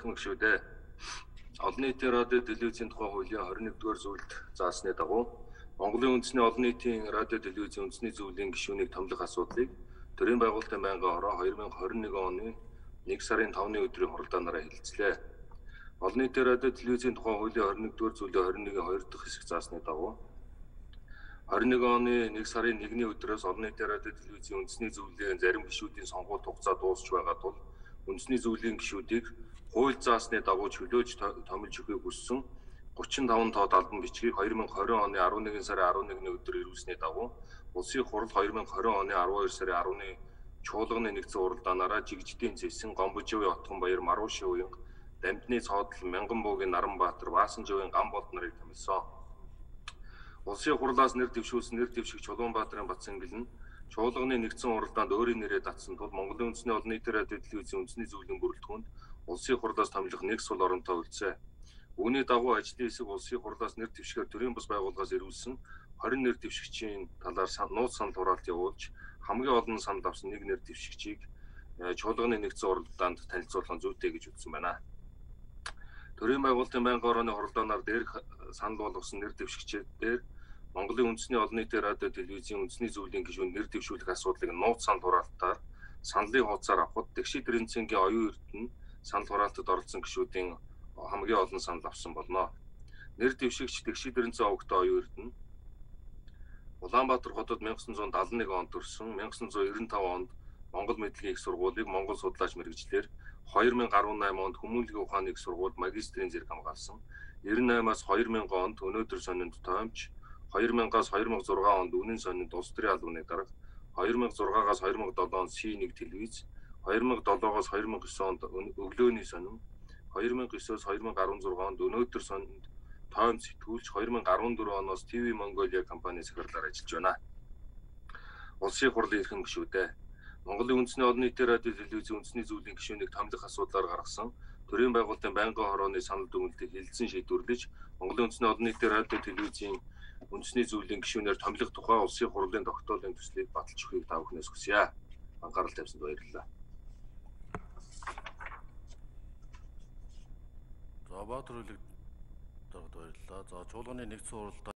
баярхан шүү дээ. Олон нийтийн радио телевизийн тухай хуулийн 21-р зүйлд заасны дагуу Монголын үндэсний олон нийтийн радио телевизийн үндэсний зөвлөлийн гишүүнийг томлох асуудлыг төрийн байгуулалтын байнгын хороо 2021 оны 1 сарын 5-ны өдрийн хуралдаанаараа хэлэлцлээ. Олон нийтийн радио телевизийн тухай хуулийн 21-р зүйлийн 21-ийн 2 дахь хэсэг заасны дагуу 21 оны 1 сарын 1-ний өдрөөс олон нийтийн радио телевизийн үндэсний зөвлөлийн зарим гишүүдийн сонгуульт хугацаа дуусч байгаа тул үндэсний зөвлөлийн гишүүдийг хууль заасны дагуу чөлөөж томилж өгөхийг хүссэн 35 тоод албан бичгийг 2020 оны 11 сарын 11-ний өдөр ирүүлсний дагуу Улсын хурал 2020 оны 12 сарын 10-ны чуулганы нэгдсэн уралдаанаараа жигждийн зэсэн Гомбожовын Отгон баяр Маруши уянга Дамжны цоодол Мянган буугийн Наранбаатар Баасан живийн Гамболд нарыг томилсон. Улсын хурлаас нэр дэвшүүлсэн нэр дэвшигч Чулуунбаатарын Батсангил нь чуулганы нэгдсэн уралдаанд өөрийн нэрээ татсан тул Монголын үндэсний олон нийтийн радио телевизийн үндэсний зөвлөлийн бүрэлдэхүүнд улсын хурлаас томилох нэг сул оронтой үлдсэн. Үүний дагуу ажлын хэсэг улсын хурлаас нэр дэвшгээр төрийн бас байгууллагаас ирүүлсэн 20 нэр дэвшигчийн талаар нууц санал хураалт явуулж хамгийн олон санал авсан нэг нэр дэвшигчийг э, чуулганы нэгдсэн уралдаанд танилцуулах зүйтэй гэж үзсэн байна. Төрийн байгуулалтын байнгын хорооны хуралдаанаар дээрх санал болгосон нэр дэвшигчдээр Монголын үндэсний олон нийтийн радио телевизийн үндэсний зөвлөлийн гишүүн нэр дэвшүүлэх асуудлыг нууц санал хураалтаар саналын хуудасаар авахд Тэгшид Рэнцэнгийн оюун эрдэнэ санал хураалтад оролцсон гишүүдийн хамгийн олон санал авсан болно. Нэр дэвшигч Тэгшид Рэнцэн овогтой оюун эрдэнэ Улаанбаатар хотод 1971 онд төрсэн 1995 онд Монгол мэдлэгийн их сургуулийг Монгол судлаач мэрэгчлэр 2018 онд хүмүүнлэгийн ухааны их сургууль магистрийн зэрэг хамгаалсан. 98-аас 2000 онд өнөөдөр сонинд тоомч 2000-аас 2006 онд үнэн сонинд улс төрийн албаны дарга 2006-аас 2007 онд C1 телевиз. 2007-оос 2009 онд өглөөний сонин. 2009-өөс 2016 онд өнөөдөр сонинд тоон сэтгүүлч 2014 оноос ТV Mongolia компани захирлаар ажиллаж байна. Улсын хурлын эрхэм гишүүдээ Монголын үндэсний олон нийтийн радио телевизийн үндэсний зөвлөлийн гишүүнийг томлох асуудлаар гаргасан. Төрийн байгуулалтын байнгын хорооны санал дүгнэлтийг хэлэлцэн шийдвэрлэж Монголын үндэсний олон нийтийн радио телевизийн үндэсний зөвлөлийн гишүүнээр томилох тухай улсын хурлын тогтоолын төслийг баталж өгөхийг та бүхнээс хүсье. Анхаарал тавьсанд баярлалаа. За Баатар үлэг даргад баярлалаа. За чуулганы нэгдсэн уралдаа